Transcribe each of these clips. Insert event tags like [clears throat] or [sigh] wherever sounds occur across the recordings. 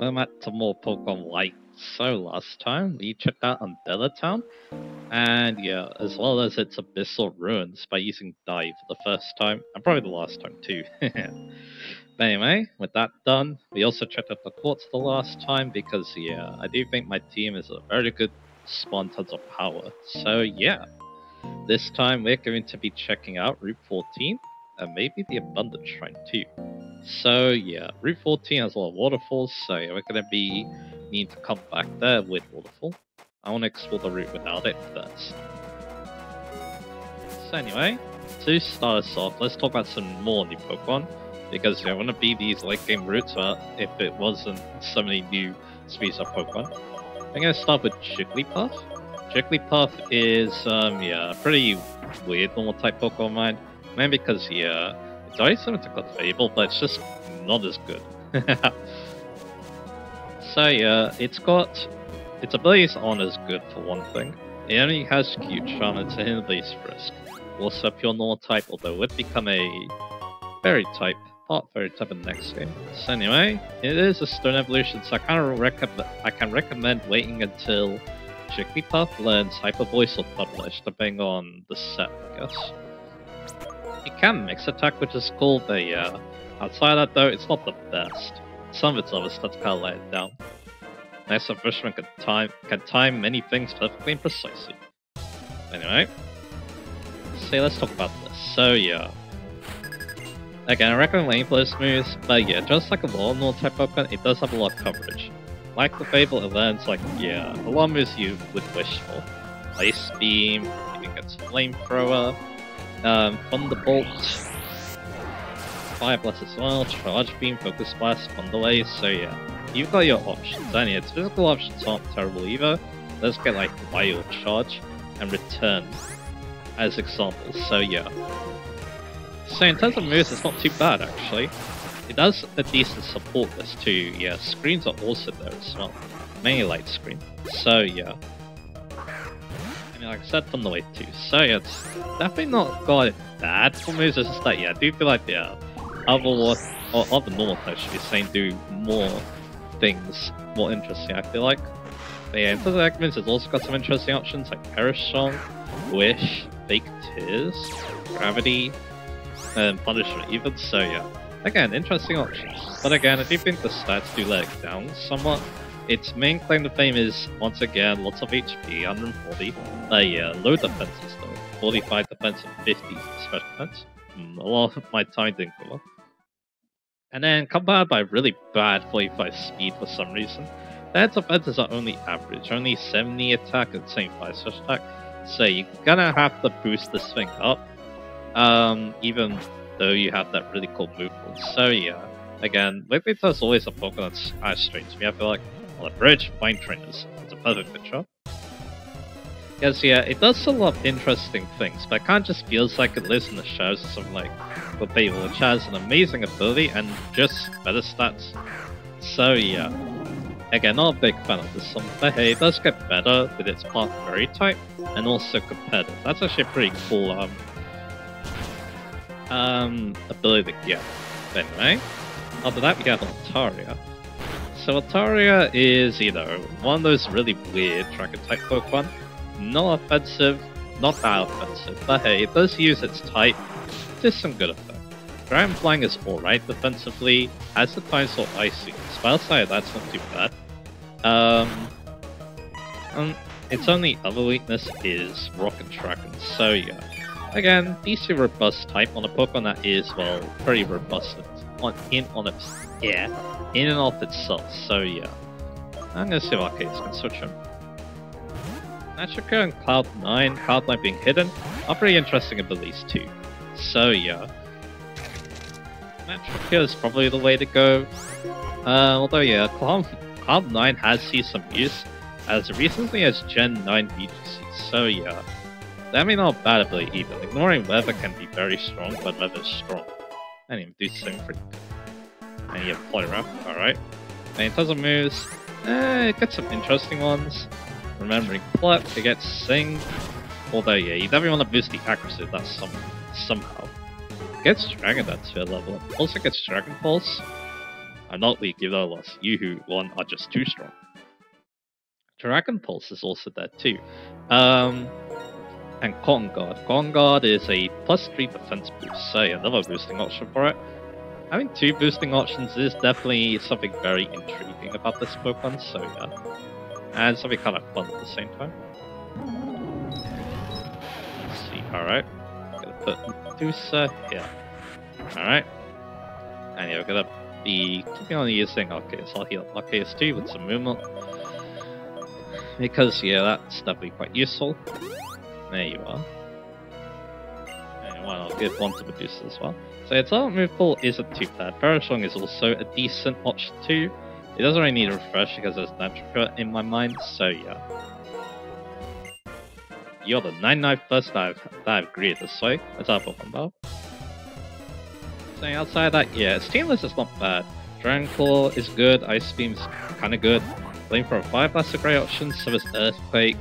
we met some more Pokemon like so last time. We checked out Undella Town, and yeah, as well as its Abyssal Ruins by using Dive for the first time, and probably the last time too. [laughs] but anyway, with that done, we also checked out the courts the last time because yeah, I do think my team is a very good spawn tons of power. So yeah, this time we're going to be checking out Route 14 and maybe the Abundant Shrine too. So yeah, Route 14 has a lot of waterfalls, so we're gonna be need to come back there with waterfall. I want to explore the route without it first. So anyway, to start us off, let's talk about some more new Pokemon. Because I want to be these late game routes, but if it wasn't so many new species of Pokemon. I'm gonna start with Jigglypuff. Jigglypuff is, um, yeah, pretty weird normal type Pokemon. Mainly because, yeah, similar to Clefable, but it's just not as good. [laughs] so, yeah, it's got. Its abilities aren't as good for one thing. It only has Cute Charm and it's frisk. Also, pure normal type, although it would become a fairy type, part fairy type in the next game. So, anyway, it is a stone evolution, so I kind of recommend I can recommend waiting until Jigglypuff learns Hyper Voice or Publish, depending on the set, I guess. It can mix attack, which is cool, but yeah. Outside that though, it's not the best. Some of its other stats kind of let it down. Nice Fisherman can time can time many things perfectly and precisely. Anyway, so let's talk about this. So yeah. Again, I recommend for this moves, but yeah, just like a normal type Pokemon, it does have a lot of coverage. Like the Fable, it learns like, yeah, a lot of moves you would wish for. Ice Beam, you can get Flamethrower, um, Thunderbolt, Fire Blast as well, Charge Beam, Focus Blast, Thunderwave, so yeah. You've got your options, and its physical options aren't terrible either. Let's get like Wild Charge and Return as examples, so yeah. So in terms of moves, it's not too bad actually. It does a decent support this too, yeah. Screens are also there as well. Mainly light screen. So yeah like I said, from the way too. So it's definitely not got bad for moves. It's just that yeah, I do feel like yeah, uh, other or other normal types should be saying do more things more interesting. I feel like. But yeah, in terms of it's also got some interesting options like Perish Song, Wish, Fake Tears, Gravity, and Punishment even. So yeah, again, interesting options. But again, I do think the stats do let it down somewhat. Its main claim to fame is, once again, lots of HP, 140. Uh, low defenses though. 45 defense and 50 special defense. Mm, a lot of my time didn't go well. And then combined by really bad 45 speed for some reason. Their defenses are only average, only 70 attack and 75 special attack. So you're gonna have to boost this thing up. Um, even though you have that really cool movement. So yeah, again, Wigglytuff's always a Pokemon that's kind to me. I feel like on the bridge, Fine Trainers. It's a perfect picture. Yes, yeah, it does a lot of interesting things, but it kind of just feels like it lives in the shadows of like people, which has an amazing ability and just better stats. So yeah. Again, not a big fan of this one, but hey, it does get better with its part very type, and also competitive. That's actually pretty cool um, um, ability to get. Anyway, after that we got Altaria. So Altaria is, you know, one of those really weird tracker type Pokemon. Not offensive, not that offensive, but hey, it does use its type to some good effect. Ground Flying is alright defensively, has the time slot Icy. Spell side, that's not too bad. Um, um, its only other weakness is Rocket Dragon, so yeah. Again, decent robust type on a Pokemon that is, well, pretty robust on in on its yeah, in and of itself. So yeah, I'm gonna see if Arcades can switch him. Natural Cure and Cloud Nine, Cloud Nine being hidden, are pretty interesting abilities too. So yeah, Natural Cure is probably the way to go. Uh, although yeah, Cloud Cloud Nine has seen some use as recently as Gen 9 VGC. So yeah. That may not bad ability either. Ignoring weather can be very strong, but weather is strong. Even do something pretty and you have Poliwrath, alright. And in terms of moves, eh, it gets some interesting ones. Remembering Plot, it gets Sing. Although, yeah, you definitely want to boost the accuracy of that some, somehow. Gets Dragon Dance to a level. Also gets Dragon Pulse. I'm not weak, you lost. You who won are just too strong. Dragon Pulse is also there too. Um, and Cotton Guard. Cotton Guard is a plus 3 defense boost, so another boosting option for it. Having two boosting options is definitely something very intriguing about this Pokemon, so yeah. And something kind of fun at the same time. Let's see, alright. Gonna put Medusa here. Alright. And yeah, we're gonna be keeping on using Arceus. I'll heal Arceus too with some movement. Because, yeah, that's definitely quite useful. There you are. And not give one to Medusa as well. So its art move pool isn't too bad. Perish Song is also a decent option too. It doesn't really need a refresh because there's Natural in my mind, so yeah. You're the 99th person I've, that I've greeted this way. That's our Pokemon. So outside that, yeah, Stainless is not bad. Dragon Claw is good, Ice Beam's kinda good. Flame for a 5 that's a great option, so is Earthquake.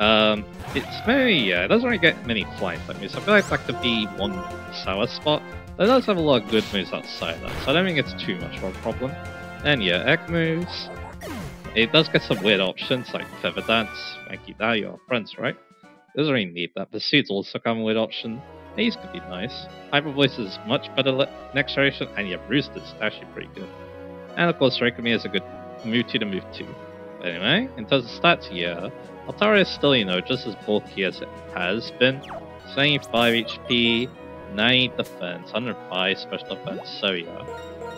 Um, it's very, yeah, it doesn't really get many flying type moves. I feel like that could be one sour spot. It does have a lot of good moves outside that, so I don't think it's too much of a problem. And yeah, egg moves. It does get some weird options like Feather Dance, Frankie Dao, you're friends, right? It doesn't really need that. Pursuit's also of a weird option. These could be nice. Hyper Voice is much better next generation, and yeah, Rooster's actually pretty good. And of course, Rakumi is a good move to the move too. But anyway, in terms of stats, yeah, Altaria is still, you know, just as bulky as it has been. 75 HP, 90 defense, 105 special defense, so yeah.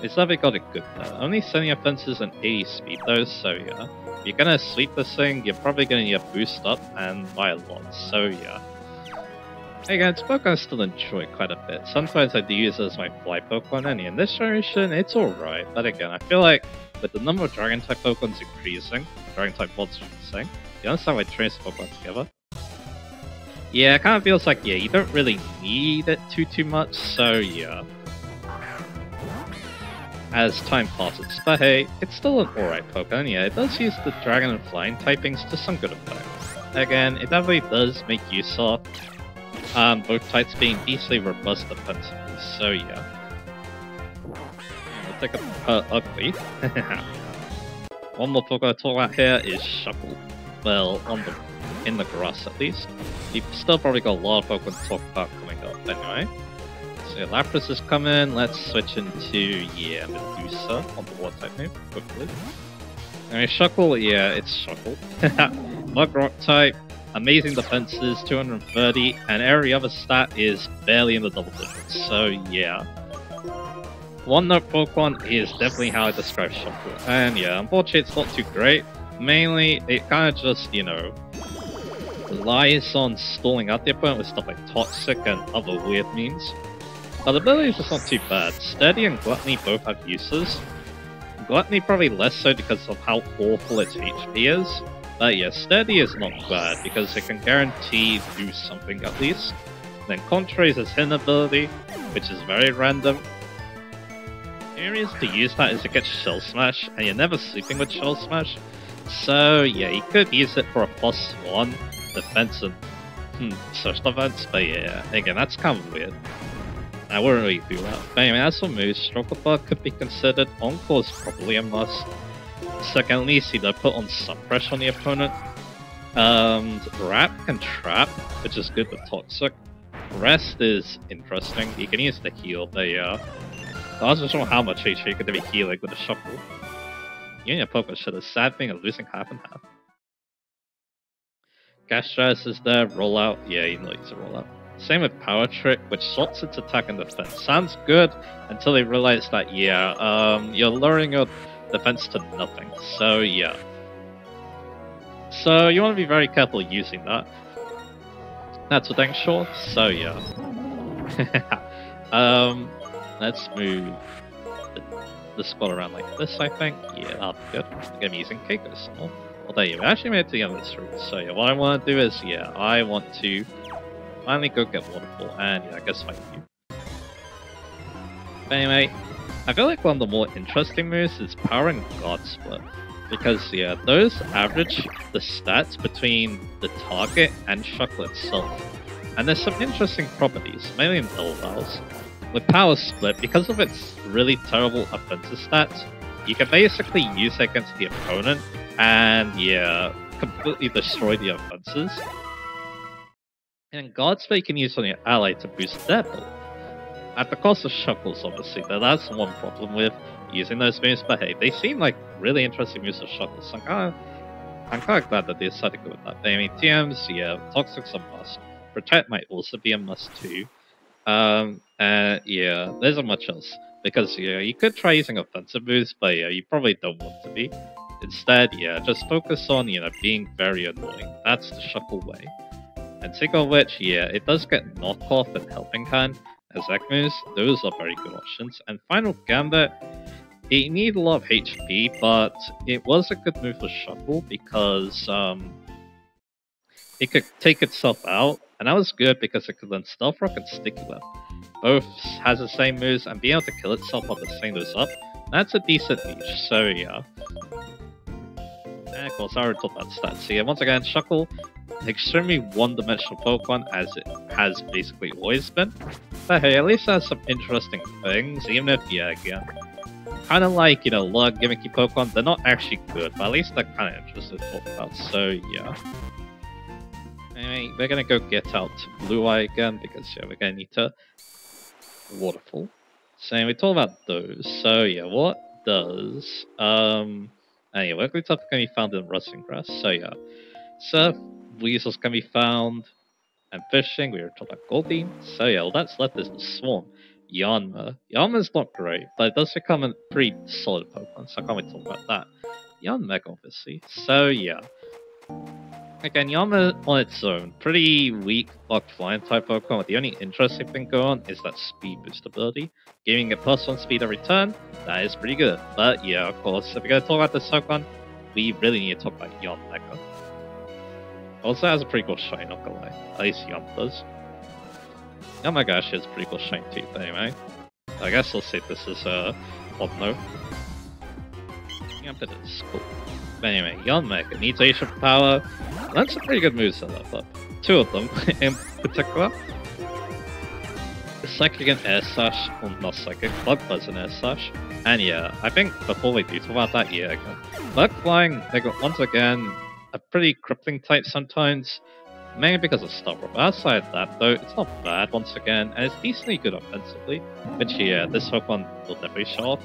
It's definitely got it good there. Only 70 offenses and 80 speed though, so yeah. If you're gonna sweep this thing, you're probably gonna need a boost up and by a lot, so yeah. Again, it's Pokemon I still enjoy quite a bit. Sometimes I do use it as my fly Pokemon, and in this generation, it's alright. But again, I feel like with the number of Dragon type Pokemons increasing, Dragon type monsters saying, you understand why trains Pokemon together? Yeah, it kind of feels like, yeah, you don't really need it too, too much, so yeah. As time passes, but hey, it's still an alright Pokemon, yeah, it does use the Dragon and Flying typings to some good effect. Again, it definitely does make use of um, both types being decently robust defensively, so yeah. We'll take a uh, ugly. [laughs] One more Pokemon to talk about here is Shuckle. Well, on the in the grass at least. You've still probably got a lot of Pokemon to talk about coming up anyway. So yeah, Lapras is coming, let's switch into, yeah, Medusa on the water type move, quickly. Anyway, Shuckle, yeah, it's Shuckle. [laughs] Mud Rock type, amazing defenses, 230, and every other stat is barely in the double digits, so yeah. One Note Pokemon is definitely how I describe Shuckle, and yeah, unfortunately it's not too great. Mainly, it kind of just, you know, relies on stalling out the opponent with stuff like Toxic and other weird means. But the ability is just not too bad. Sturdy and Gluttony both have uses. Gluttony probably less so because of how awful its HP is. But yeah, Sturdy is not bad because it can guarantee do something at least. Then Contrary is his hidden ability, which is very random. Areas to use that is to get Shell Smash, and you're never sleeping with Shell Smash. So yeah, you could use it for a plus one, defense and hmm, such defense, but yeah, again, that's kind of weird. I wouldn't really do that. But anyway, as for moves, Struggle Bug could be considered Encore is probably a must. Secondly, see they put on suppress on the opponent. Um, Wrap can trap, which is good with Toxic. Rest is interesting. You can use the heal, but yeah. I was just wondering how much HP you could be healing with a Shuckle. You and your Pokemon should have sad thing of losing half and half. Gastras is there, rollout. Yeah, you know it's a rollout. Same with Power Trick, which sorts its attack and defense. Sounds good until they realize that, yeah, um, you're lowering your defense to nothing. So, yeah. So, you want to be very careful using that. That's what I'm sure. So, yeah. [laughs] um, let's move the, the squad around like this, I think. Yeah, that'll be good. I'm going to be using Keiko. Well, there you. Actually made it to the this route. So yeah, what I want to do is, yeah, I want to finally go get Waterfall, and yeah, I guess fight you. But anyway, I feel like one of the more interesting moves is Power and Guard Split. Because, yeah, those average the stats between the target and Shuckle itself. And there's some interesting properties, mainly in Elval's. With Power Split, because of its really terrible offensive stats, you can basically use it against the opponent and yeah, completely destroy the offenses. And you can use on your ally to boost their build. At the cost of shuckles, obviously, that's one problem with using those moves, but hey, they seem like really interesting moves of shuckles. I'm kind of, I'm kind of glad that they decided to go with that. I mean, TMs, yeah, Toxic's a must. Protect might also be a must too. Um, and yeah, there's not much else. Because, yeah, you could try using offensive moves, but yeah, you probably don't want to be. Instead, yeah, just focus on, you know, being very annoying. That's the shuckle way. And think of which, yeah, it does get knockoff and helping hand as. Those are very good options. And Final Gambit, it need a lot of HP, but it was a good move for Shuckle because um, it could take itself out, and that was good because it could then Stealth Rock and Sticky Web. Both has the same moves, and being able to kill itself while setting those up, that's a decent niche, so yeah. Course, I already talked about stats here. Once again, Shuckle, extremely one-dimensional Pokemon, as it has basically always been. But hey, at least has some interesting things, even if, yeah, again, kind of like, you know, lot gimmicky Pokemon, they're not actually good, but at least they're kind of interesting to talk about, so yeah. Anyway, we're gonna go get out Blue Eye again, because yeah, we're gonna need to Waterfall. So we talk about those, so yeah, what does, um, anyway, Tough can be found in Rusting Grass, so yeah. Surf Weasels can be found, and fishing, we were talking about Goldeen, so yeah, well that's left is the Swarm. Yanma. Yanma's not great, but it does become a pretty solid Pokemon, so I can't wait to talk about that. Yanmega, obviously. So, yeah. Again, Yanma on its own, pretty weak block flying type Pokemon, the only interesting thing going on is that speed boost ability. Giving it plus one speed every turn, that is pretty good. But yeah, of course, if we're going to talk about this Pokemon, we really need to talk about Yanmega. Also has a pretty cool shine, not gonna lie. At least Yanma does. Oh my gosh, it's pretty cool shine too, but anyway. I guess we'll say this is a uh, no. Yeah, but it's cool. But anyway, Yanmega needs Ancient Power. That's a pretty good move to level up. Two of them [laughs] in particular. Psychic and Air Slash, well not Psychic, Bug Buzz and Air Slash. And yeah, I think before we do talk about that, yeah, again, Bug Flying, they got once again a pretty crippling type sometimes mainly because of Star But outside that, though, it's not bad once again, and it's decently good offensively, which, yeah, this Pokemon will definitely show off.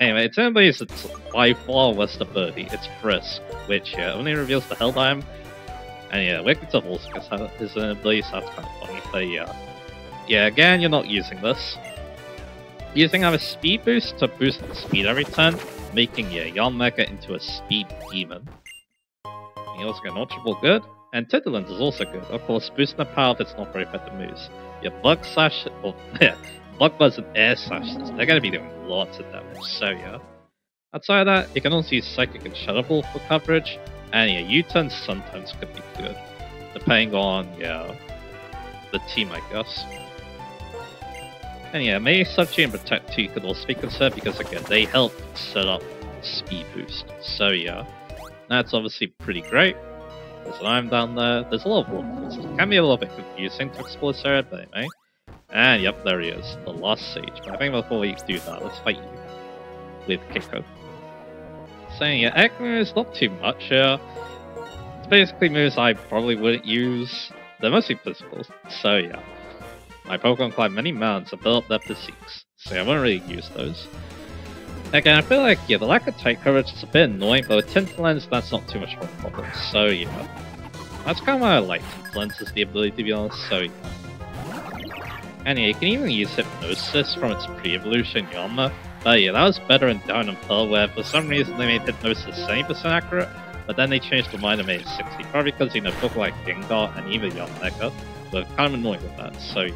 Anyway, its ability it's by far worst ability. It's Frisk, which yeah, only reveals the Hell time. And yeah, Wigglytuff also gets his ability, that's kind of funny. But yeah, yeah, again, you're not using this. Using our speed boost to boost the speed every turn, making yeah, Yanmega into a speed demon. You also get Ultra Ball good, and Tinted Lens is also good. Of course, boosting the power if it's not very effective moves. Your Bug Slash, or [laughs] yeah, and Air Slashes, they're going to be doing lots of damage, so yeah. Outside of that, you can also use Psychic and Shadow Ball for coverage, and yeah, U-turns sometimes could be good, depending on, yeah, the team, I guess. And yeah, maybe Subchi and Protect 2 could also be considered because again, they help set up speed boost. So yeah, that's obviously pretty great. There's an iron down there. There's a lot of waterfalls. It can be a little bit confusing to explore this area, but anyway. And yep, there he is, the Lost Sage. But I think before we do that, let's fight you with Kiko. Saying yeah, Ekmu is not too much here. It's basically moves I probably wouldn't use. They're mostly physical, so yeah. My Pokemon climb many mountains and build up their physiques, so I won't really use those. Again, I feel like, yeah, the lack of tight coverage is a bit annoying, but with Tint Lens, that's not too much of a problem. So, yeah. That's kind of why I like Tint Lens, is the ability, to be honest, so yeah. And yeah, you can even use Hypnosis from its pre-evolution Yanma. But yeah, that was better in Diamond and Pearl, where for some reason they made Hypnosis 70% accurate, but then they changed their mind and made it 60, probably because, you know, folk like Gengar and even Yanmega were kind of annoyed with that, so yeah.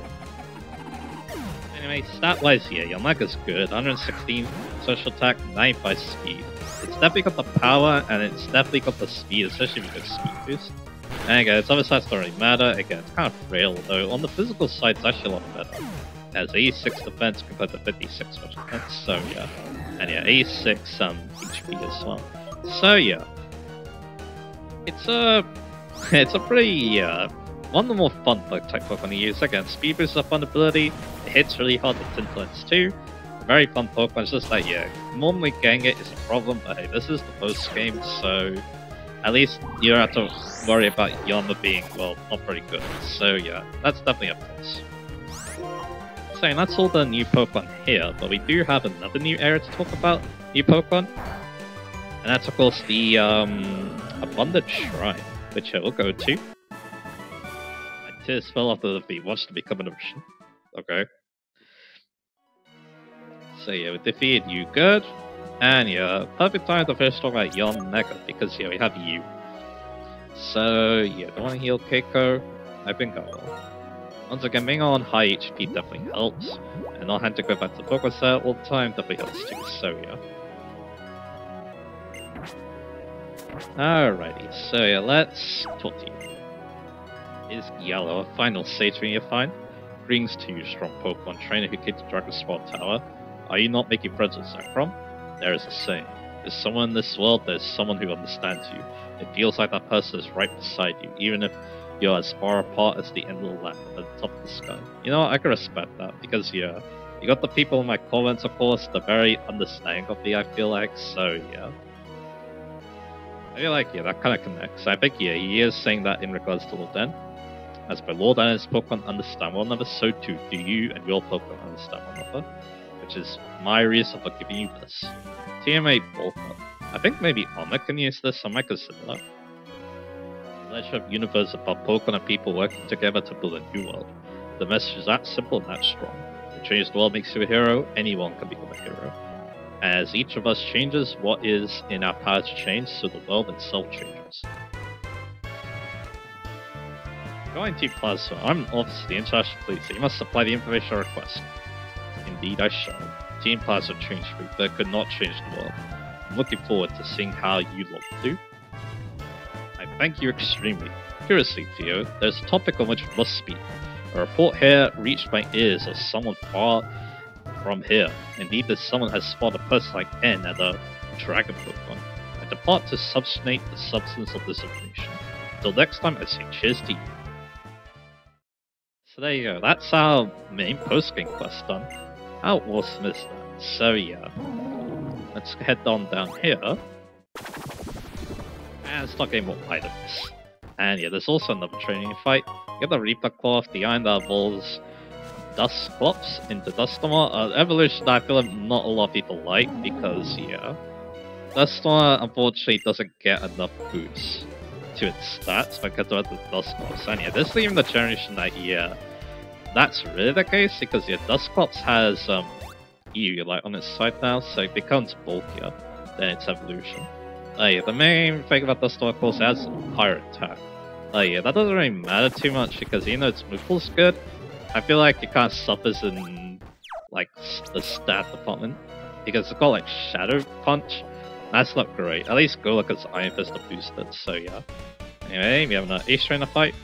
Anyway, stat-wise here, Yanmega's good, 116 social attack, 95 speed. It's definitely got the power, and it's definitely got the speed, especially because speed boost. And again, its other sides don't really matter. Again, it's kind of frail, though. On the physical side, it's actually a lot better. It has 86 defense compared to 56 defense, so yeah. And yeah, 86 um, HP as well. So yeah. It's a... [laughs] It's a pretty, uh, one of the more fun type Pokemon to use. Again, speed boost a fun ability. It hits really hard with influence too. very fun Pokemon. It's just like, yeah, normally getting it is a problem, but hey, this is the post game, so at least you don't have to worry about Yanma being, well, not very good. So yeah, that's definitely a plus. Saying that's all the new Pokemon here, but we do have another new area to talk about, new Pokemon. And that's of course the um, Abundant Shrine, which I will go to. My tears fell off the feet, wants to become an ocean. Okay. So yeah, we defeated you good. And yeah, perfect time to first talk about Yanmega because here we have you. So yeah, don't want to heal Keiko. I think I will. Once again, being on high HP definitely helps. And not having to go back to focus all the time definitely helps too, so yeah. Alrighty, so yeah, let's talk to you. Is Yellow a final stage when you find? Brings to you strong Pokemon trainer who keeps Dragonspiral Tower. Are you not making friends with Zekrom? There is a saying. There's someone in this world, there's someone who understands you. It feels like that person is right beside you, even if you're as far apart as the end of the land at the top of the sky. You know, I can respect that, because yeah, you got the people in my comments, of course, they're very understanding of me, I feel like, so yeah. I feel like, yeah, that kind of connects. I think, yeah, he is saying that in regards to Lord As by Lord and his Pokemon understand one another, so too do you and your Pokemon understand one another which is my reason for giving you this. TMA Bulk I think maybe Omek can use this, I is similar. of Universe about Pokemon people working together to build a new world. The message is that simple and that strong. To change the world makes you a hero, anyone can become a hero. As each of us changes what is in our power to change, so the world itself changes. Going to Plaza, I'm obviously international police, so you must supply the information I request. Indeed I shall. Team Plasma changed me, but could not change the world. I'm looking forward to seeing how you lot do. I thank you extremely. Curiously, Theo, there's a topic on which we must speak. A report here reached my ears of someone far from here. Indeed, that someone has spotted a person like N at a Dragon Pokemon. I depart to substantiate the substance of this information. Till next time, I say cheers to you. So there you go, that's our main post-game quest done. How awesome is that? So yeah, let's head on down here and start getting more items. And yeah, there's also another training fight. Get the Reaper Cloth, the Iron that evolves Dusclops into Dustomer. Uh, evolution that I feel like not a lot of people like because yeah, Dustomer unfortunately doesn't get enough boost to its stats compared to other Dusclops. And yeah, this is even the generation that yeah, that's really the case because yeah, Dusclops has um, like on its side now, so it becomes bulkier than its evolution. Uh, yeah, the main thing about Dusclops, of course, has higher attack. Uh, yeah, that doesn't really matter too much because even though its move good, I feel like it kind of suffers in like the stat department because it's got like Shadow Punch. That's not great. At least Golurk's Iron Fist are boosted, so yeah. Anyway, we have an Ace Trainer fight.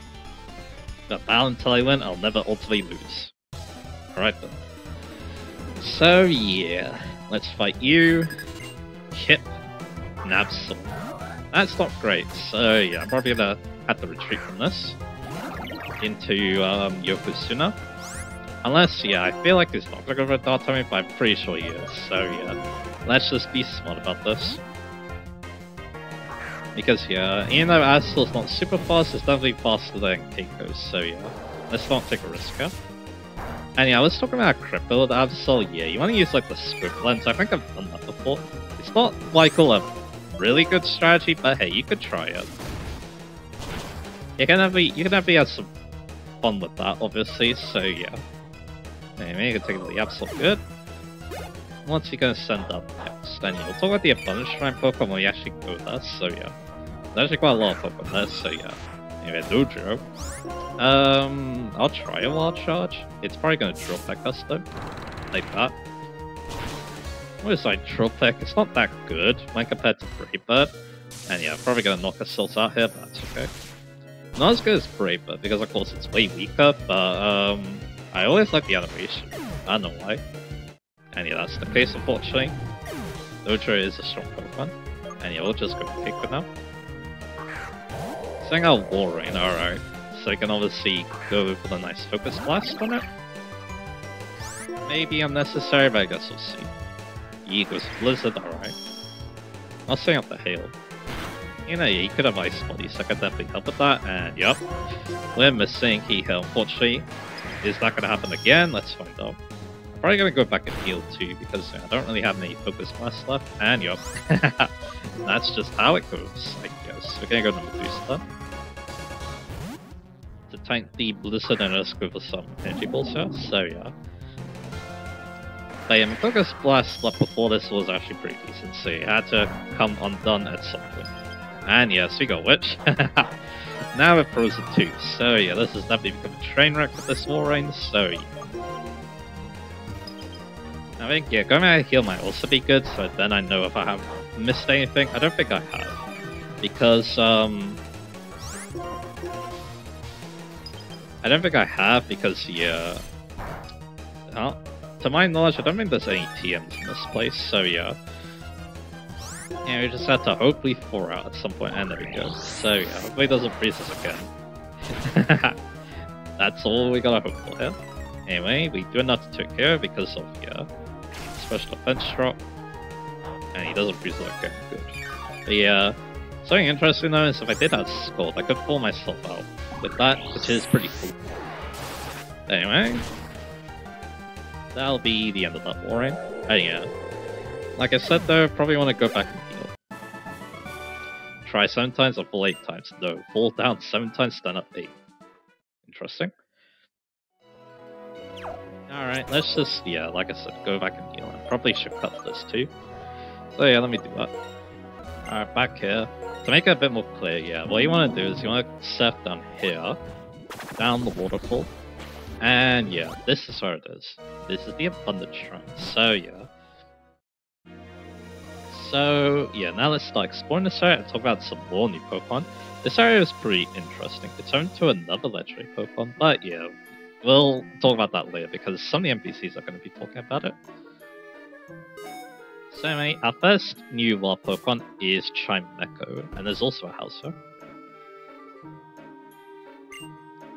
Got battle until I win, I'll never ultimately lose. Alright then. So yeah, let's fight you, Kip, and Absol. That's not great, so yeah, I'm probably gonna have to retreat from this into um, Yokozuna. Unless, yeah, I feel like he's not gonna go for a Timing, but I'm pretty sure he is, so yeah. Let's just be smart about this. Because yeah, even though Absol's not super fast, it's definitely faster than Keiko's, so yeah. Let's not take a risk here. And yeah, I was talking about crit build Absol, yeah, you want to use like the Swift Lens, I think I've done that before. It's not like all a really good strategy, but hey, you could try it. You can have you can have have some fun with that, obviously, so yeah. Anyway, you can take the Absol good. What's he gonna send up next? And yeah, we'll talk about the Abundant Shrine Pokemon we actually go there, so yeah. There's actually quite a lot of Pokemon there, so yeah. Anyway, Dojo. Um, I'll try a Wild Charge. It's probably gonna drop that Gusto. Like that. What is like Tropec? It's not that good when compared to Brave Bird. And yeah, probably gonna knock us out here, but that's okay. Not as good as Brave Bird, because of course it's way weaker, but um, I always like the animation. I don't know why. And yeah, that's the case unfortunately. Dojo is a strong Pokemon. And yeah, we'll just go pick it now. Saying out Walrein, alright. So I can obviously go for the nice Focus Blast on it. Maybe unnecessary, but I guess we'll see. Eagles Blizzard, alright. I'll setting up the hail. You know, he could have Ice Body, so I could definitely help with that, and yep. We're missing Key Hail, unfortunately. Is that gonna happen again? Let's find out. Probably gonna go back and heal too, because I don't really have any Focus Blast left, and yep. [laughs] That's just how it goes, I guess. We're gonna go to Medusa. To tank the Blizzard and go for some Energy Balls here, so yeah. But yeah, Focus Blast left before this was actually pretty decent, so it had to come undone at some point. And yes, we got Witch. [laughs] now we're Frozen too, so yeah, this has definitely become a train wreck with this Walrein, so yeah. I think, yeah, going out heal might also be good, so then I know if I have missed anything. I don't think I have. Because, um... I don't think I have because, yeah... Uh, to my knowledge, I don't think there's any TMs in this place, so yeah. Yeah, we just have to hopefully 4 out at some point, and there we go. So yeah, hopefully it doesn't freeze us again. [laughs] That's all we gotta hope for here. Anyway, we do not take care because of, yeah, special defense drop. And he doesn't us again, good. But yeah, something interesting though is if I did have Scald, I could pull myself out with that, which is pretty cool. Anyway, that'll be the end of that war, right? Oh yeah. Like I said though, probably want to go back and heal. Try 7 times or fall 8 times? No, fall down 7 times, stand up 8. Interesting. Alright, let's just, yeah, like I said, go back and heal. I probably should cut this too. So yeah, let me do that. Alright, back here. To make it a bit more clear, yeah, what you want to do is you want to surf down here, down the waterfall, and yeah, this is where it is. This is the Abundant Shrine. So yeah. So yeah, now let's start exploring this area and talk about some more new Pokemon. This area is pretty interesting. It's home to another legendary Pokemon, but yeah, we'll talk about that later because some of the NPCs are going to be talking about it. So anyway, our first new wild Pokemon is Chimecho, and there's also a Hauser.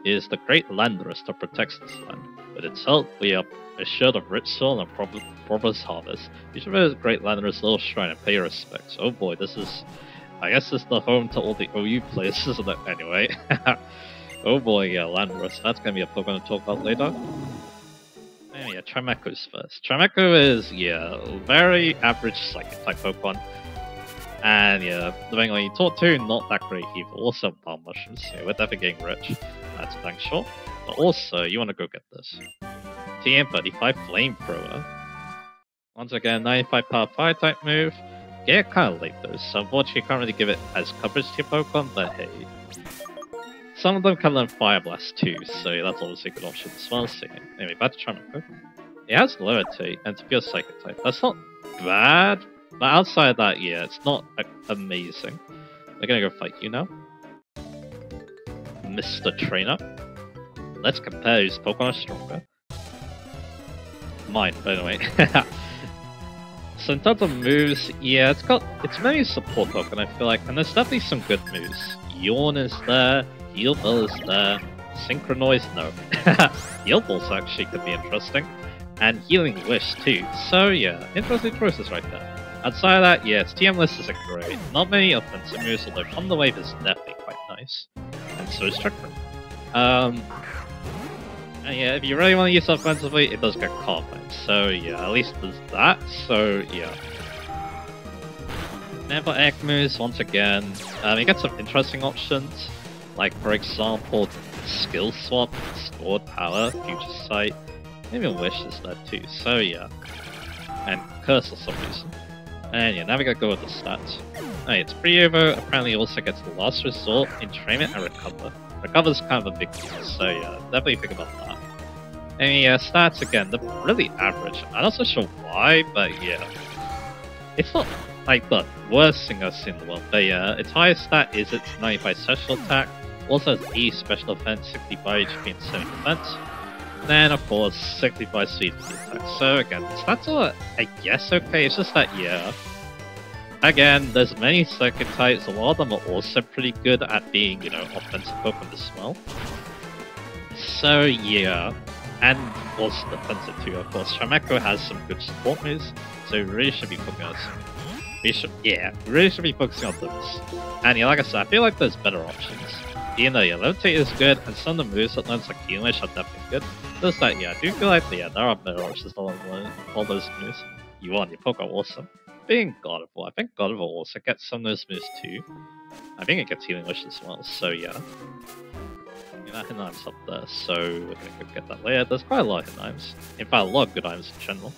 It is the great Landorus that protects this land. With its help, we are assured of rich soil and prosperous harvest. You should visit Great Landorus little shrine and pay your respects. Oh boy, this is... I guess this is the home to all the OU players, [laughs] isn't it? Anyway. [laughs] oh boy, yeah, Landorus. That's gonna be a Pokemon to talk about later. And yeah, Chimecho's first. Chimecho is, yeah, very average psychic type Pokemon. And yeah, depending on you talk to, not that great either. Also, palm mushrooms, yeah, we're definitely getting rich. That's a dang shot. But also, you want to go get this. TM35 Flamethrower. Once again, 95 power fire type move. Get kind of late though, so unfortunately you can't really give it as coverage to your Pokemon, but hey. Some of them can learn Fire Blast too, so that's obviously a good option as well. Anyway, back to Charmander. It has Levitate and to be a Psychic type. That's not bad, but outside of that, yeah, it's not amazing. We're gonna go fight you now. Mr. Trainer. Let's compare whose Pokemon is stronger. Mine, by the way. [laughs] so in terms of moves, yeah, it's got it's mainly support Pokemon, I feel like, and there's definitely some good moves. Yawn is there, Heal is there, Synchronize, no. Heal [laughs] actually could be interesting. And Healing Wish too. So yeah, interesting choices right there. Outside of that, yes, TM list isn't great. Not many offensive moves, although From the Wave is definitely quite nice. And so is Trick Room. Um, and yeah, if you really want to use offensively, it does get Carbine. So yeah, at least there's that. So yeah. Never egg moves once again. Um, you get some interesting options, like for example, skill swap, stored power, future sight, maybe wish is there too. So yeah, and curse for some reason. And yeah, now we gotta go with the stats. Oh, Alright, it's Briovo apparently also gets the last resort, entrainment, and recover. Recover's kind of a big deal, so yeah, definitely think about that. And yeah, stats again, they're really average. I'm not so sure why, but yeah. It's not like the worst thing I've seen in the world, but yeah, its highest stat is its 95 special attack, also E special defense, 65 HP and 70 defense. Then of course 65 speed attack. So again, stats are I guess okay, it's just that yeah. Again, there's many circuit types, a lot of them are also pretty good at being, you know, offensive Pokemon as well. So yeah, and also defensive too, of course. Chimecho has some good support moves, so we really should be focusing on we should, yeah, we really should be focusing on those. And yeah, like I said, I feel like there's better options. Though, yeah, Levitate is good, and some of the moves that learns like Wish are definitely good. Just that, yeah, I do feel like, there are better options than all those moves. You want, your poke are awesome. Being God of War, I think God of War also gets some of those moves too. I think it gets Healing Wish as well, so yeah. Yeah, items up there, so we're gonna go get that later. There's quite a lot of items. In fact, a lot of good items in general.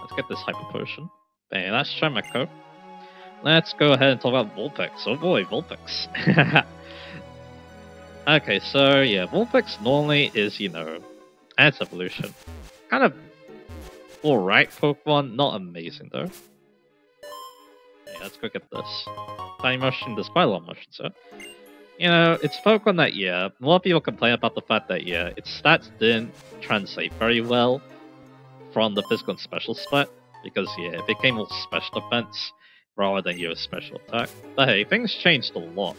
Let's get this Hyper Potion. Bang, that's Chimecho. Let's go ahead and talk about Vulpix. Oh boy, Vulpix. [laughs] okay, so yeah, Vulpix normally is, you know, its evolution. Kind of alright Pokemon, not amazing though. Okay, let's go get this. Tiny Motion, lot of motion, so. You know, it's Pokemon that, yeah, a lot of people complain about the fact that, yeah, its stats didn't translate very well from the physical and special split because yeah, it became all special defense rather than your special attack. But hey, things changed a lot.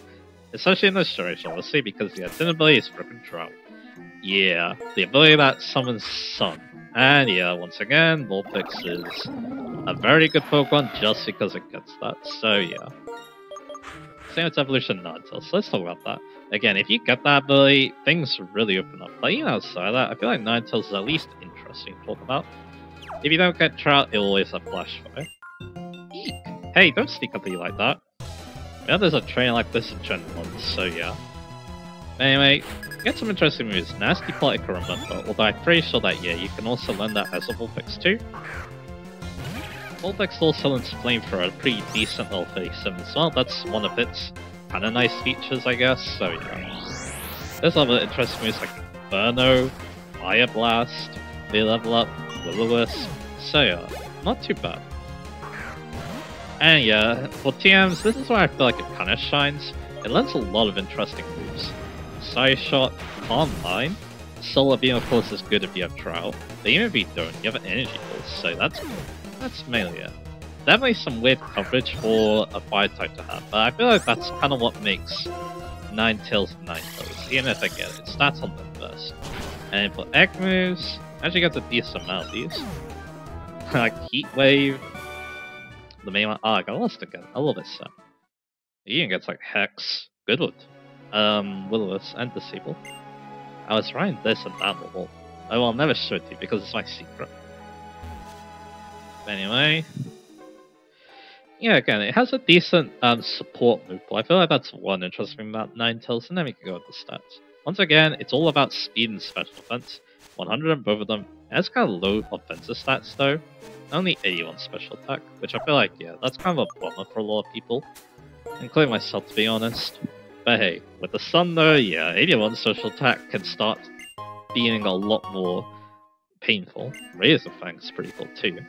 Especially in this generation, see because the ability is freaking Drought. Yeah, the ability that summons Sun. And yeah, once again, Vulpix is a very good Pokemon just because it gets that. So yeah. Same with Evolution Ninetales, so let's talk about that. Again, if you get that ability, things really open up. But even outside that, I feel like Ninetales is at least interesting to talk about. If you don't get Drought, it'll always have Flash Fire. Eek. Hey, don't sneak up at you like that. Yeah, there's a train like this in Gen 1, so yeah. Anyway, get some interesting moves. Nasty can remember, although I'm pretty sure that, yeah, you can also learn that as a Vulpix too. Vulpix also learns Flamethrower a pretty decent level 37 as well, that's one of its kinda nice features, I guess, so yeah. There's other interesting moves like Inferno, Fire Blast, they level up, Will-O-Wisp, so yeah, not too bad. And yeah, for TMs, this is where I feel like it kinda shines. It learns a lot of interesting moves. Side Shot, Calm Solar Beam of course is good if you have trial, but even if you don't, you have an Energy Pulse, so that's That's mainly it. Definitely some weird coverage for a fire type to have, but I feel like that's kind of what makes Ninetales Ninetales, even if I get it. Stats on the first. And for egg moves, actually gets a decent amount of these. [laughs] like Heat Wave, the main one. Ah, I got lost again. I love it so. He even gets like Hex, Goodwood, um, Willows, and Disable. I was trying this and that wall. I will never show it to you because it's my secret. Anyway, yeah, again, it has a decent um, support move, I feel like that's one interesting about Ninetales, and then we can go with the stats. Once again, it's all about speed and special defense. 100 on both of them. It has kind of low offensive stats though. Only 81 special attack, which I feel like, yeah, that's kind of a bummer for a lot of people. Including myself, to be honest. But hey, with the sun though, yeah, 81 special attack can start being a lot more painful. Razor Fang's pretty cool too.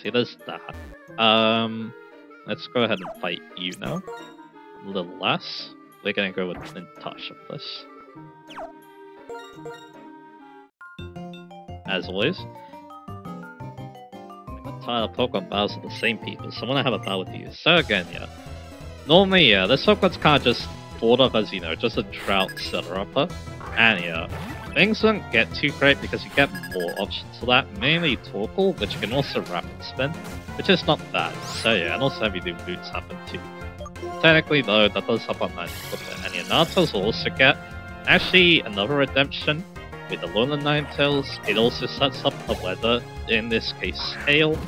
See, there's that. Um, let's go ahead and fight you now. Little less. We're gonna go with of this. As always. Of Pokemon battles with the same people, so to have a battle with you. So again, yeah. Normally, yeah, this Pokemon's kind of just thought of as, you know, just a drought setter-upper. And yeah, things don't get too great because you get more options for that, mainly Torkoal, which you can also rapid spin, which is not bad. So yeah, and also Heavy-Duty Boots happen too. Technically though, that does help out nice and yeah, Naruto's will also get actually another redemption with the Alolan Ninetales. It also sets up a weather, in this case hail,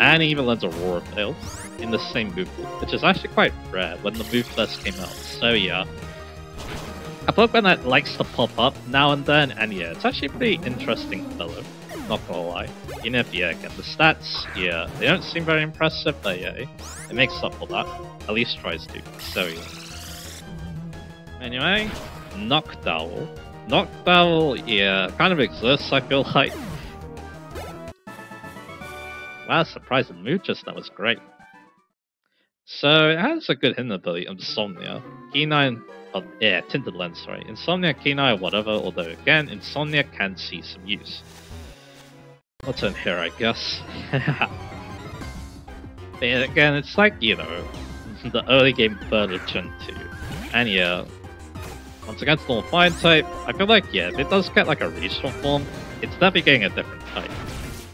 and even lends Aurora Veil in the same move which is actually quite rare when the move first came out. So yeah, a Pokemon that likes to pop up now and then, and yeah, it's actually a pretty interesting fellow, not gonna lie. Even if, yeah, again, the stats, yeah, they don't seem very impressive, but yeah, it makes up for that. At least tries to, so yeah. Anyway, Noctowl. Noctowl, yeah, kind of exists, I feel like. Wow, surprising move just that was great. So it has a good hidden ability, Insomnia. Keen oh, um, yeah, Tinted Lens, sorry. Insomnia, Keen or whatever, although again, Insomnia can see some use. What's in here, I guess? [laughs] again, it's like, you know, the early game Gen 2. And yeah, Once again, still a fire type. I feel like, yeah, if it does get like a regional form, it's definitely getting a different type.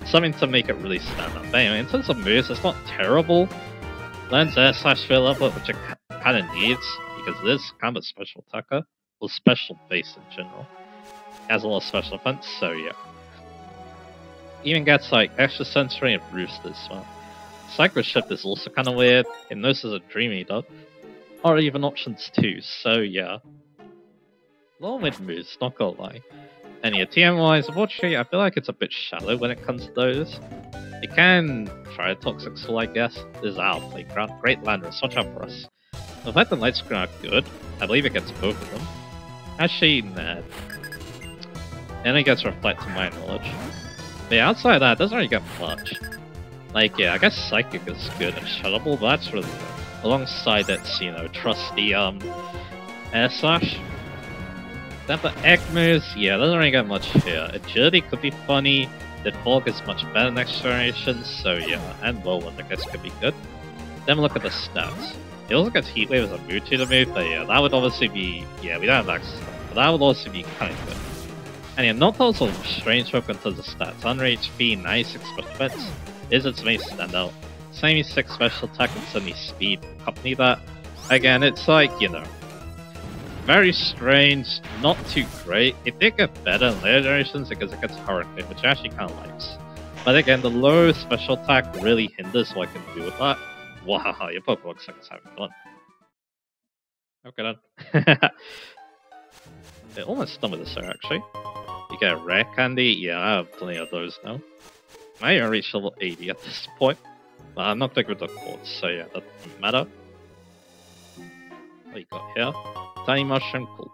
Something to make it really stand out. But anyway, in terms of moves, it's not terrible. Lands air slash fill up, which it kind of needs, because it is kind of special attacker, or special base in general. It has a lot of special defense, so yeah. Even gets like extra sensory and roost as well. Psycho Shift is also kind of weird. and Hypnosis a Dream Eater. Or even options too, so yeah. Long with moves, not gonna lie. And yeah, TM wise, unfortunately, I feel like it's a bit shallow when it comes to those. It can try Toxic Soul, I guess. This is our playground. Great Lander, such up for us. The fact that Light Screen are good, I believe it gets both of them. Actually, nah. And it gets Reflect to my knowledge. But yeah, outside that, doesn't really get much. Like, yeah, I guess Psychic is good and Shadow Ball, but that's really good. Alongside its, you know, trusty, um, Air Slash. Egg moves, yeah, doesn't really get much here. Agility could be funny, the Fog is much better next generation, so yeah, and Whirlwind I guess could be good. Then look at the stats. It also gets Heat Wave as a the move, but yeah, that would obviously be, yeah, we don't have that, but that would also be kind of good. And yeah, not also strange work in terms of stats. Under HP, 96 special defense, is its main standout. 76 special attack and 70 speed accompany that. Again, it's like, you know, very strange, not too great. It did get better in later generations because it gets Hurricane, which I actually kind of likes. But again, the low special attack really hinders what I can do with that. Wow, your Pokemon looks like it's having fun. Okay then. [laughs] They're almost done with this, sir, actually. You get a rare candy? Yeah, I have plenty of those now. I even reached level 80 at this point. But I'm not big with the cords, so yeah, that doesn't matter. You got here? Tiny Mushroom, cool.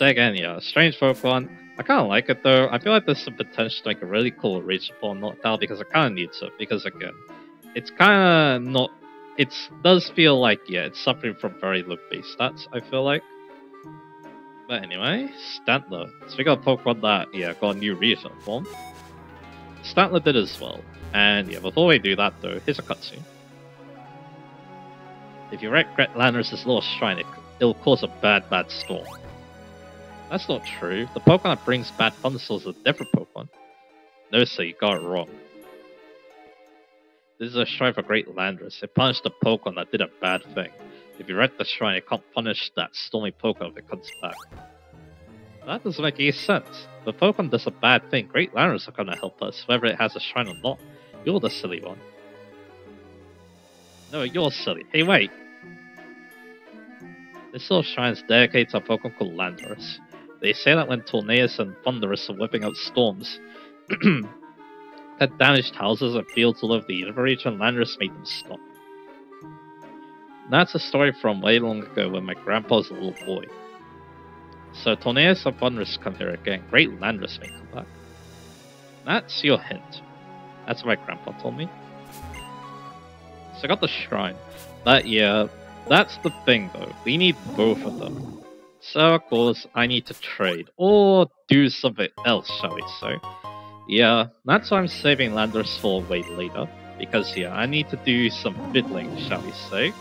Again, yeah, strange Pokemon. I kind of like it though. I feel like there's some potential to make a really cool Reach not Noctowl because it kind of needs it. Because again, it's kind of not. It does feel like, yeah, it's suffering from very low base stats, I feel like. But anyway, Stantler. We got a Pokemon that, yeah, got a new regional form. Stantler did as well. And yeah, before we do that though, here's a cutscene. If you wreck Great Landorus' lost shrine, it, it'll cause a bad, bad storm. That's not true. The Pokemon that brings bad thunderstorms is a different Pokemon. No, sir, you got it wrong. This is a shrine for Great Landorus. It punished the Pokemon that did a bad thing. If you wreck the shrine, it can't punish that stormy Pokemon if it comes back. That doesn't make any sense. The Pokemon does a bad thing. Great Landorus are gonna help us, whether it has a shrine or not. You're the silly one. No, you're silly. Hey, wait! This little shrine is dedicated to a Pokemon called Landorus. They say that when Tornadus and Thundurus are whipping out storms, [clears throat] that damaged houses and fields all over the Unova region, Landorus made them stop. That's a story from way long ago when my grandpa was a little boy. So Tornadus and Thundurus come here again. Great Landorus may come back. That's your hint. That's what my grandpa told me. So I got the shrine. That yeah, that's the thing though. We need both of them. So of course I need to trade or do something else, shall we say. Yeah, that's why I'm saving Landorus for way later. Because yeah, I need to do some fiddling, shall we say.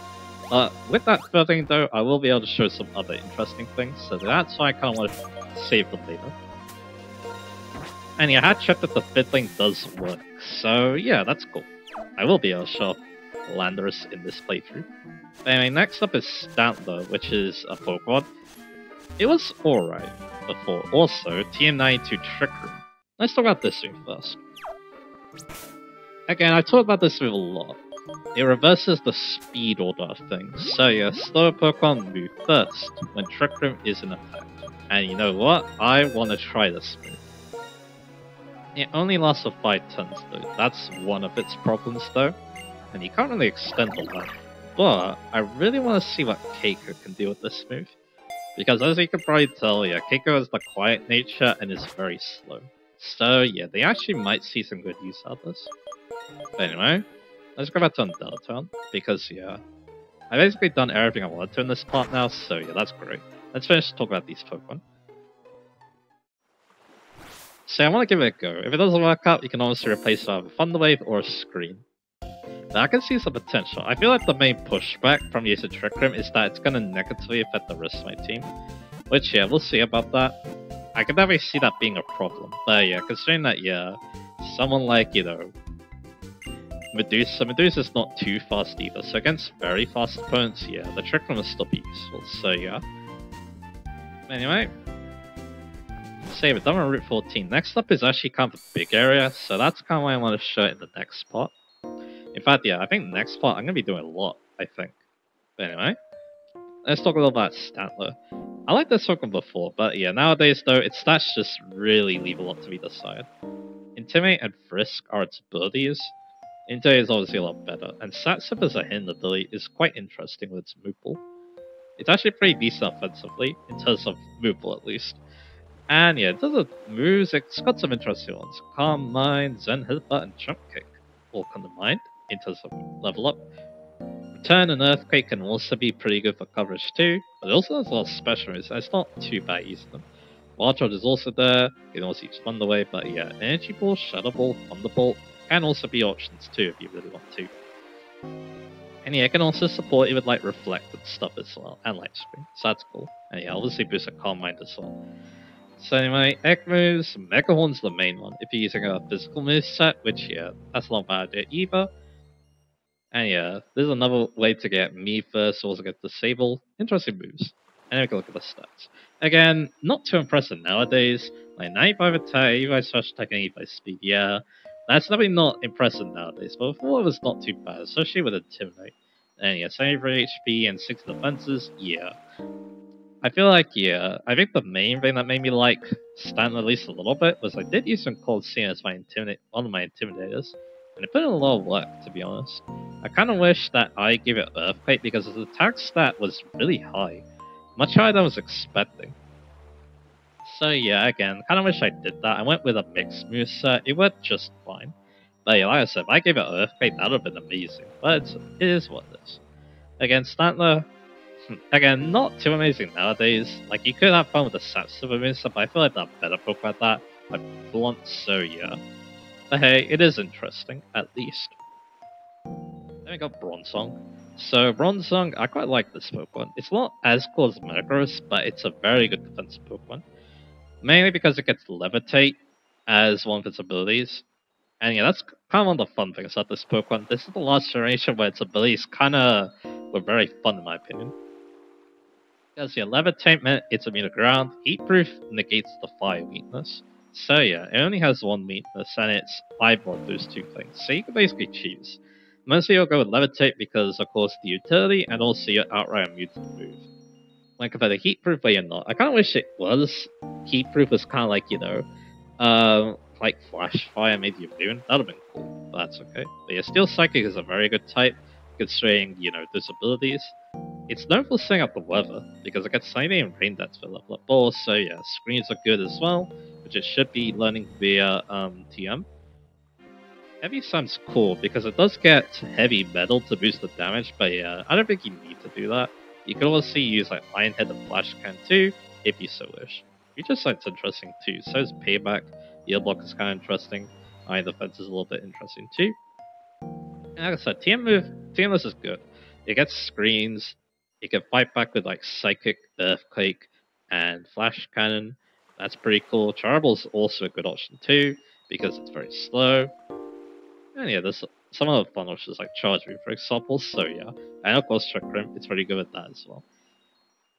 Uh, with that fiddling though, I will be able to show some other interesting things, so that's why I kind of want to save them later. And yeah, I had checked that the fiddling does work, so yeah, that's cool. I will be able to show Landorus in this playthrough. Anyway, next up is Stantler, which is a Pokemon. It was alright before. Also, TM92 Trick Room. Let's talk about this move first. Again, I talked about this move a lot. It reverses the speed order of things. So yeah, slow Pokemon move first when Trick Room is in effect. And you know what? I want to try this move. It only lasts for 5 turns though, that's one of its problems though, and you can't really extend the life. But I really want to see what Keiko can do with this move. Because as you can probably tell, yeah, Keiko has the quiet nature and is very slow. So yeah, they actually might see some good use out of this. But anyway, let's go back to Town because yeah, I've basically done everything I wanted to in this part now, so yeah, that's great. Let's finish talking about these Pokemon. So I want to give it a go. If it doesn't work out, you can obviously replace it with a Thunder Wave or a Screen. Now I can see some potential. I feel like the main pushback from using Trick Room is that it's going to negatively affect the rest of my team. Which, yeah, we'll see about that. I can definitely see that being a problem. But yeah, considering that, yeah, someone like, you know, Medusa, Medusa's not too fast either, so against very fast opponents, yeah, the Trick Room will still be useful, so yeah. Anyway, save it, done on Route 14. Next up is actually kind of a big area, so that's kind of why I want to show it in the next spot. In fact, yeah, I think next spot I'm going to be doing a lot, I think. But anyway, let's talk a little about Stantler. I like this spoken before, but yeah, nowadays though, its stats just really leave a lot to be desired. Intimidate and Frisk are its abilities. Intimidate is obviously a lot better, and Sap Sipper as a hidden ability is quite interesting with its movepool. It's actually pretty decent offensively, in terms of movepool at least. And yeah, it does a moves, it's got some interesting ones. Calm Mind, Zen Headbutt, and Jump Kick all come to mind in terms of level up. Return and Earthquake can also be pretty good for coverage too, but it also has a lot of special moves, so it's not too bad using them. Wild is also there, you can also use Thunder Wave, but yeah, Energy Ball, Shadow Ball, Thunderbolt can also be options too if you really want to. And yeah, it can also support it with like Reflect and stuff as well, and light screen, so that's cool. And yeah, obviously boosts a Calm Mind as well. So anyway, egg moves, Mega Horn's the main one if you're using a physical move set, which yeah, that's not bad idea either. And yeah, there's another way to get me first, also get Disable. Interesting moves. And we can look at the stats. Again, not too impressive nowadays. Like 95 attack, 85 slash attack, and 85 speed, yeah. That's definitely not impressive nowadays, but before it was not too bad, especially with Intimidate. And yeah, 73 HP and 6 defenses, yeah. I feel like, yeah, I think the main thing that made me like Stantler at least a little bit was I did use some Cold Scene as my intimidate one of my intimidators, and it put in a lot of work, to be honest. I kind of wish that I gave it Earthquake because the attack stat was really high, much higher than I was expecting. So yeah, again, kind of wish I did that. I went with a mixed move set, it worked just fine. But yeah, like I said, if I gave it Earthquake, that would have been amazing, but it is what it is. Again, Stantler, hmm, Again, not too amazing nowadays. Like, you could have fun with the Sap Sipper stuff, but I feel like there are better Pokemon at that. Like, Blunt Soya. But hey, it is interesting, at least. Then we got Bronzong. So, Bronzong, I quite like this Pokemon. It's not as cool as Metagross, but it's a very good defensive Pokemon. Mainly because it gets Levitate as one of its abilities. And yeah, that's kind of one of the fun things about this Pokemon. This is the last generation where its abilities kind of were very fun in my opinion. Because yeah, levitate meant it's immune to ground. Heatproof negates the fire weakness. So yeah, it only has one weakness and it's eyeball those two things. So you can basically choose. Mostly you'll go with levitate because of course the utility and also your outright the move. Like compared heat proof but you're not. I kind of wish it was. Heat proof was kind of like you know, uh, like flash fire, maybe immune. That'd have been cool, but that's okay. But yeah, steel psychic is a very good type, considering you know disabilities. It's known for setting up the weather, because it gets sunny and rain that's for level up so yeah, screens are good as well, which it should be learning via um, TM. Heavy sounds cool, because it does get heavy metal to boost the damage, but yeah, I don't think you need to do that. You can also see use like Iron Head and Flash Cannon too, if you so wish. Future Sight's interesting too, so is Payback, Yield Block is kind of interesting, Iron Defense is a little bit interesting too. And like I said, TM move, TMless is good. It gets screens, you can fight back with like Psychic, Earthquake, and Flash Cannon. That's pretty cool. Gyro Ball's also a good option too, because it's very slow. And yeah, there's some other fun options like Charge for example, so yeah. And of course Trick Room, it's very good at that as well.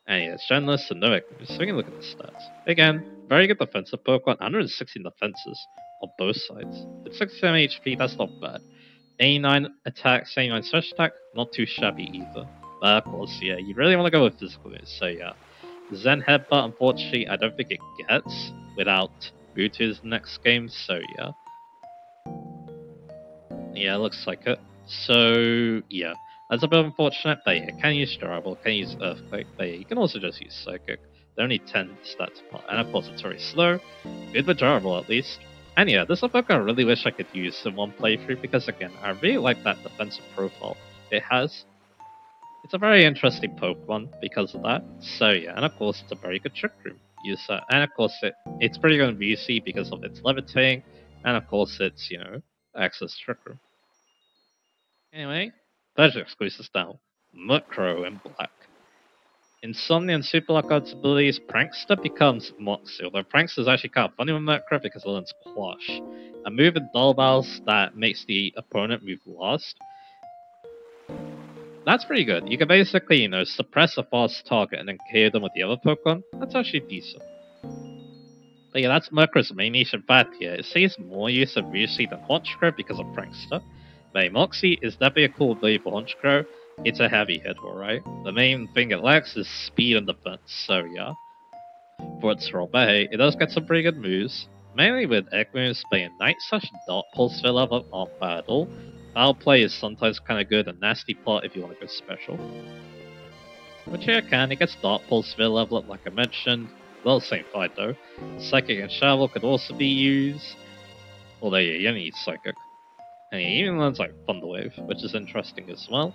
And yeah, it's Genless and no so we can look at the stats. Again, very good defensive Pokemon, 116 defenses on both sides. It's 67 HP, that's not bad. 89 attack, 79 special attack, not too shabby either. But of course, yeah, you really want to go with physical moves, so yeah. Zen Headbutt, unfortunately, I don't think it gets without Mewtwo's next game, so yeah. Yeah, looks like it. So, yeah. That's a bit unfortunate, but yeah, can use Gyro Ball, can use Earthquake, but yeah, you can also just use Psychic. They're only 10 stats apart, and of course it's very slow. Good but durable at least. And yeah, this is I really wish I could use in one playthrough because again, I really like that defensive profile it has. It's a very interesting Pokemon because of that. So yeah, and of course it's a very good Trick Room user. And of course it, it's pretty good in VC because of its levitating, and of course it's, you know, access Trick Room. Anyway, pleasure exclusives now. Murkrow in black. Insomnia and Super Lockout's abilities, Prankster becomes Moxie, although Prankster is actually kind of funny with Murkrow because it learns Quash. A move in Battles that makes the opponent move last. That's pretty good. You can basically, you know, suppress a fast target and then KO them with the other Pokemon. That's actually decent. But yeah, that's Murkrow's main niche. In fact, yeah, it sees more use of Ryushi than Honchkrow because of Prankster. But Moxie is definitely a cool ability for Honchkrow. It's a heavy hit, alright? The main thing it lacks is speed and defense, so yeah. For its role, but hey, it does get some pretty good moves. Mainly with egg moves, in Night Slash and Dark Pulse fill bad at all. Foul Play is sometimes kinda good and Nasty Plot if you want to go special. Which here can, it gets Dark Pulse fill level up like I mentioned, well, same fight though. Psychic and Shovel could also be used. Although yeah, you only need Psychic. And he even learns like Thunder Wave, which is interesting as well.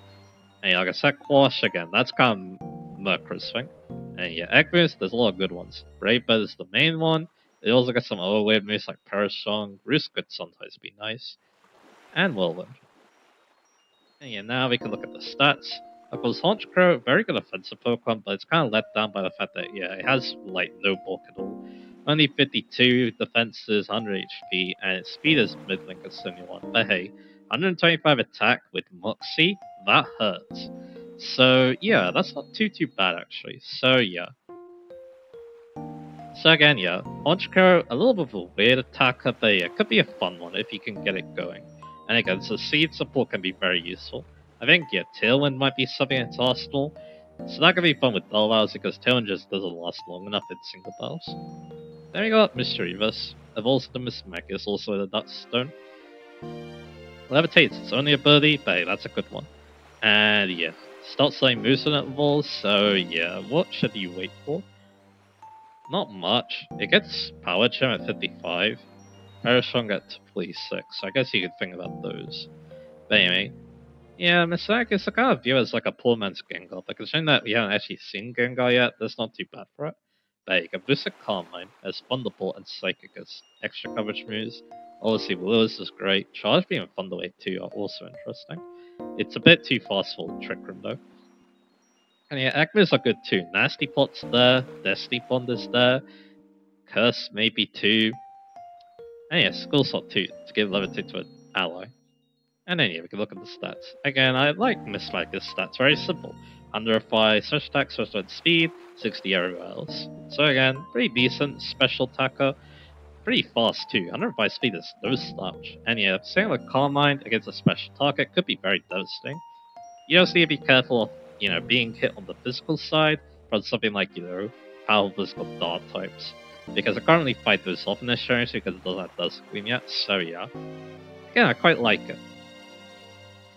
And yeah, like I said, Quash again, that's kind of Murkrow's thing. And yeah, Egg there's a lot of good ones. Brave is the main one. It also got some other weird moves like Perish Song. Roost could sometimes be nice. And Whirlwind. And yeah, now we can look at the stats. Of course, Honchkrow, very good offensive Pokemon, but it's kind of let down by the fact that, yeah, it has, like, no bulk at all. Only 52 defenses, 100 HP, and its speed is middling at 71. But hey, 125 attack with Moxie, that hurts. So, yeah, that's not too, too bad, actually. So, yeah. So again, yeah, Honchkrow, a little bit of a weird attacker, but yeah, could be a fun one if you can get it going. And again, so seed support can be very useful. I think, yeah, Tailwind might be something in its arsenal. So that could be fun with Battles because Tailwind just doesn't last long enough in single battles. Then we got Misdreavus. Evolves the Mismagius, also the Dusk Stone. Levitates its only ability, but hey, that's a good one. And yeah, starts selling moves when it evolves, so yeah, what should you wait for? Not much. It gets Power Gem at 55. Perish Song at 46. I guess you could think about those. But anyway, yeah, Mismagius I kind of view as like a poor man's Gengar, but considering that we haven't actually seen Gengar yet, that's not too bad for it. But you can boost a Calm Mind as Thunderbolt and Psychic as extra coverage moves. Obviously, Lewis is great. Charge Beam and Thunderwave too are also interesting. It's a bit too fast for Trick Room though. And yeah, Acmos are good too. Nasty Plot's there, Destiny Bond is there, Curse maybe too. And yeah, Skill Swap too, to give Levitate to an ally. And then yeah, we can look at the stats. Again, I like Miss Mismagius stats, very simple. under a 105 special attack, special speed, 60 everywhere else. So again, pretty decent special attacker. Pretty fast too. 105 speed is no slouch. And yeah, saying like Calm Mind against a special target could be very devastating. You also need to be careful of, you know, being hit on the physical side from something like, you know, powerful physical dart types. Because I currently fight those off in this because it doesn't have Dust Queen yet, so yeah. Again, I quite like it.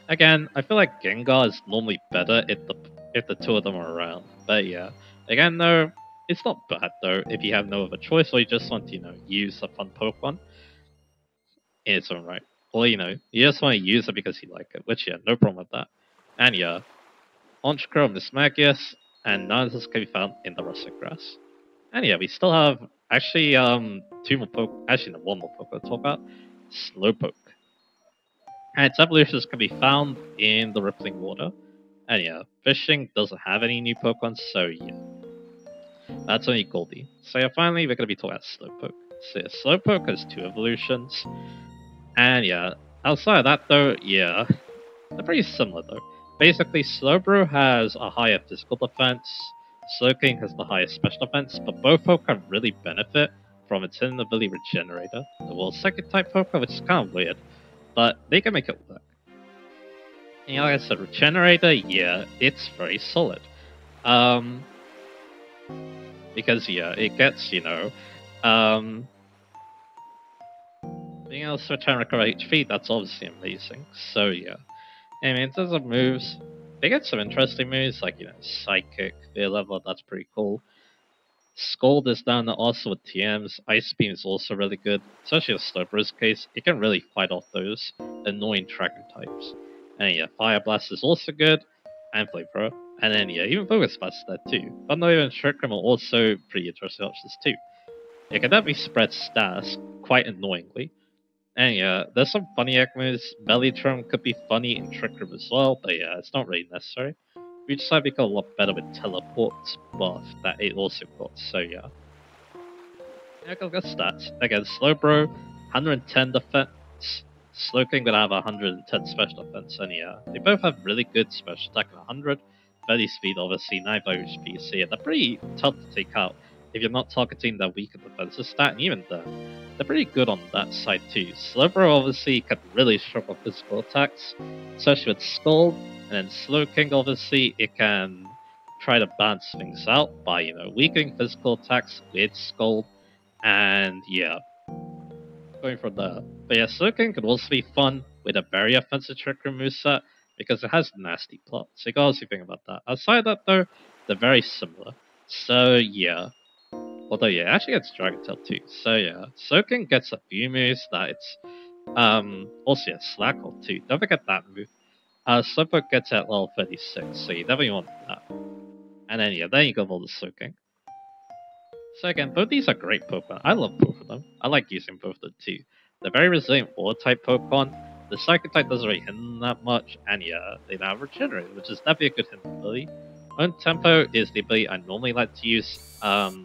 Again, I feel like Gengar is normally better if the if the two of them are around. But yeah, again though, it's not bad though if you have no other choice or you just want to you know use a fun Pokemon its alright. right, or you know you just want to use it because you like it. Which yeah, no problem with that. And yeah, Honchkrow, Mismagius, and this can be found in the Rustic grass. And yeah, we still have actually um two more Pokemon. Actually, no, one more Pokemon to talk about. Slowpoke and its evolutions can be found in the rippling water. And yeah, fishing doesn't have any new Pokemon, so yeah. That's only Goldeen. So yeah, finally we're gonna be talking about Slowpoke. So yeah, Slowpoke has two evolutions. And yeah, outside of that though, yeah, they're pretty similar though. Basically, Slowbro has a higher physical defense, Slowking has the highest special defense, but both Pokemon really benefit from its hidden ability Regenerator, the world's second type Pokemon, which is kind of weird but they can make it work. And like I said, Regenerator, yeah, it's very solid. Um, because yeah, it gets you know, um, being able to return recover HP. That's obviously amazing. So yeah, I mean, in terms of moves, they get some interesting moves like you know, Psychic, their level. That's pretty cool. Scald is down also with TMs. Ice Beam is also really good, especially with Slowbro's case. It can really fight off those annoying tracker types. And yeah, Fire Blast is also good, and Flamethrower. And then yeah, even Focus Blast there too. But not even Room are also pretty interesting options too. It can definitely spread stats quite annoyingly. And yeah, there's some funny egg moves. Belly Drum could be funny in Trick Room as well, but yeah, it's not really necessary. Which side we got a lot better with teleport buff that it also got, so yeah. Yeah, go get stats. Again, Slowbro, 110 defense. Slowking gonna have 110 special defense, and yeah, they both have really good special attack at 100. 30 speed, obviously, 9 HP, so yeah, they're pretty tough to take out if you're not targeting their weaker defensive stat, and even then, they're pretty good on that side too. Slowbro obviously can really struggle physical attacks, especially with Scald, and then Slowking obviously it can try to balance things out by, you know, weakening physical attacks with Scald, and yeah, going from there. But yeah, Slowking could also be fun with a very offensive trick room moveset because it has nasty plots. So you gotta think about that. Outside that though, they're very similar. So yeah, Although yeah, it actually gets Dragon Tail too. So yeah, Slowking gets a few moves that it's um also yeah, Slack Off too. Don't forget that move. Uh Slowpoke gets at level 36, so you definitely want that. And then yeah, then you go for the Slowking. So again, both these are great Pokemon. I love both of them. I like using both of them too. They're very resilient water type Pokemon. The Psychic type doesn't really hit them that much, and yeah, they now regenerate, which is definitely a good hit ability. Own Tempo is the ability I normally like to use. Um,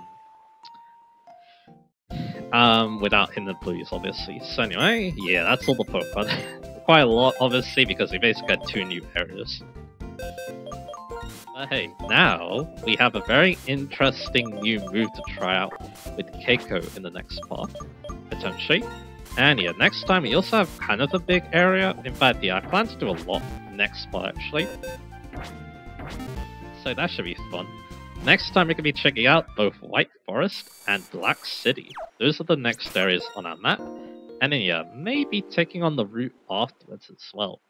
um, without hitting the blues, obviously. So anyway, yeah, that's all the Pokemon. [laughs] Quite a lot, obviously, because we basically got two new areas. But hey, now we have a very interesting new move to try out with Keiko in the next part, potentially. And yeah, next time we also have kind of a big area. In fact, yeah, I plan to do a lot next part actually. So that should be fun. Next time we can be checking out both White Forest and Black City. Those are the next areas on our map. And then yeah, maybe taking on the route afterwards as well.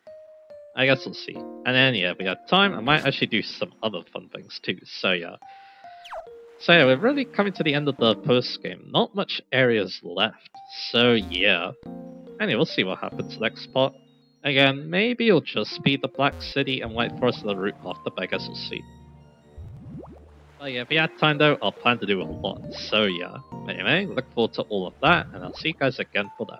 I guess we'll see. And then yeah, we got time, I might actually do some other fun things too, so yeah. So yeah, we're really coming to the end of the post game. Not much areas left, so yeah. Anyway, we'll see what happens next part. Again, maybe it'll just be the Black City and White Forest the route after, but I guess we'll see. But yeah, if we had time though, I'll plan to do a lot. So yeah. Anyway, look forward to all of that, and I'll see you guys again for that.